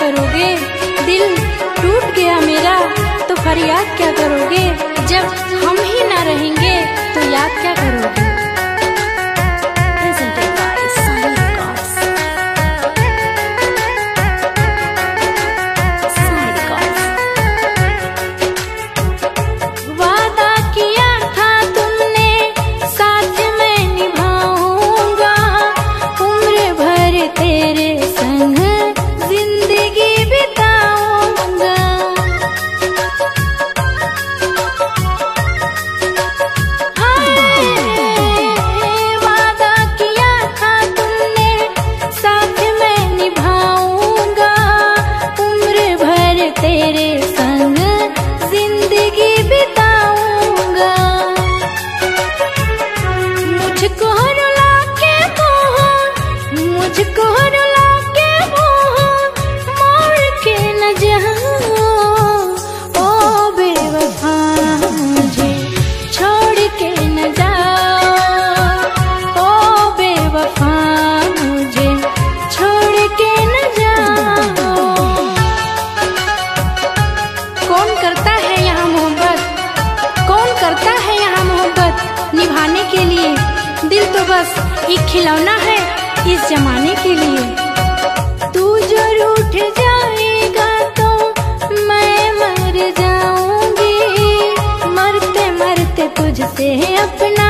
करोगे? दिल टूट गया मेरा तो फरियाद क्या करोगे? जब हम ही ना रहेंगे तो याद क्या करोगे? तेरे जमाने के लिए। दिल तो बस एक खिलौना है इस जमाने के लिए। तू जो रूठ जाएगा तो मैं मर जाऊँगी। मरते मरते तुझसे अपना